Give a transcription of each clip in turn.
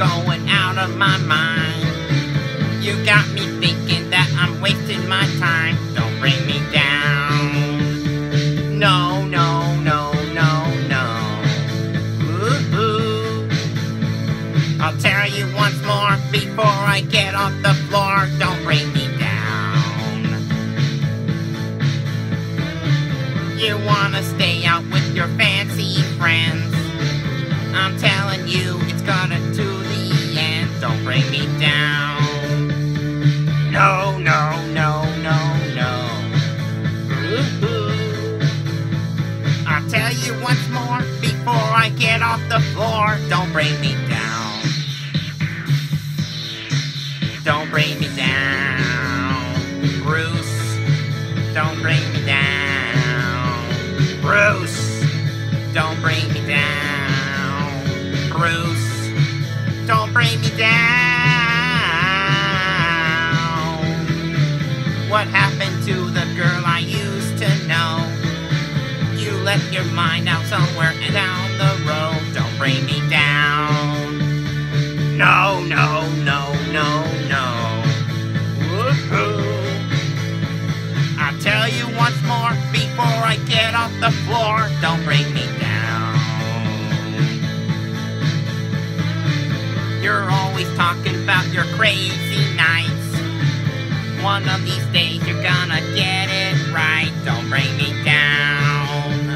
going out of my mind. You got me thinking that I'm wasting my time. Don't bring me down. No, no, no, no, no. Ooh, ooh. I'll tell you once more before I get off the floor. Don't bring me down. You wanna stay out with your fancy friends. I'm telling you, it's gonna to the end. Don't bring me down. No, no, no, no, no. I'll tell you once more before I get off the floor. Don't bring me down. Bruce, don't bring me down. What happened to the girl I used to know? You left your mind out somewhere down the road. Don't bring me down. No, no, no, no, no. Woohoo. I'll tell you once more before I get off the floor. Don't bring me down. You're always talking about your crazy nights. One of these days you're gonna get it right. Don't bring me down.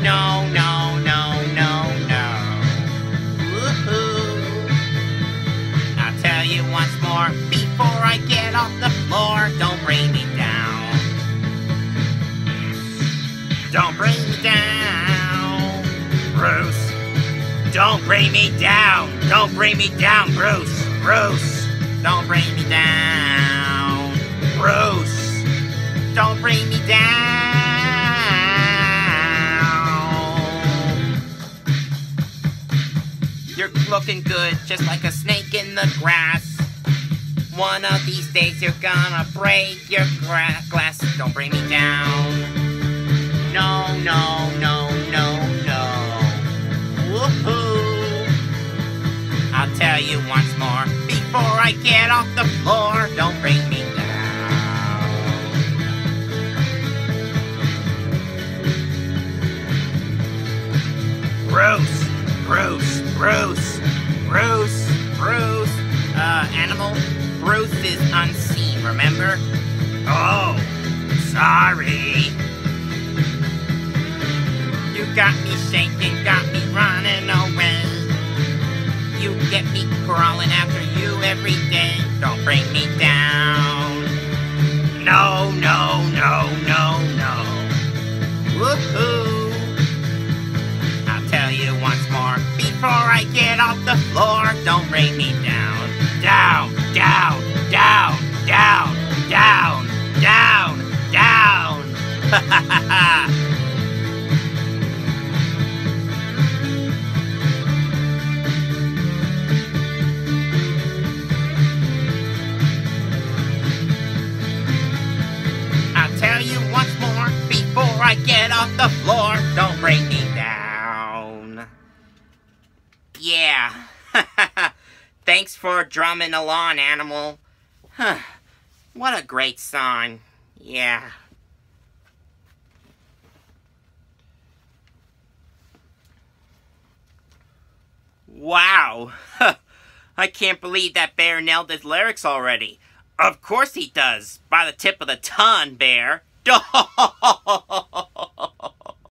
No, no, no, no, no. Woohoo. I'll tell you once more before I get Don't bring me down. Don't bring me down, Bruce. Bruce. Don't bring me down. Bruce. Don't bring me down. You're looking good, just like a snake in the grass. One of these days you're gonna break your glass. Don't bring me down. No, no, tell you once more before I get off the floor. Don't bring me down. Bruce, Bruce, Bruce, Bruce, Bruce. Uh, animal. Bruce is unseen. Remember? Oh, sorry. You got me shaking, got me running away. You get me crawling after you every day. Don't bring me down. No, no, no, no, no. Woohoo! I'll tell you once more before I get off the floor. Don't bring me down. Down, down, down, down, down, down, down. Ha ha. I get off the floor. Don't bring me down. Yeah. Thanks for drumming along, animal. Huh. What a great song. Yeah. Wow. I can't believe that Bear nailed his lyrics already. Of course he does. By the tip of the tongue, Bear. Stop